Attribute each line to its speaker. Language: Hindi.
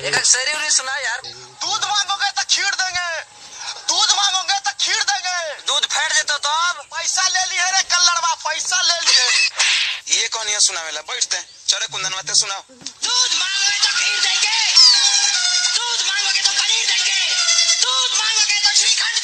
Speaker 1: एक शेरी उरी सुना यार।
Speaker 2: दूध मांगोगे तो खीर देंगे। दूध मांगोगे तो खीर देंगे।
Speaker 1: दूध फेंट देते तो अब
Speaker 2: पैसा ले लिए रे कल्लड़वा पैसा ले लिए।
Speaker 1: ये कौन ये सुना मेला? बैठते चले कुंदन मत सुनाओ।
Speaker 3: दूध मांगोगे तो खीर देंगे। दूध मांगोगे तो पनीर देंगे। दूध मांगोगे तो श्रीखंड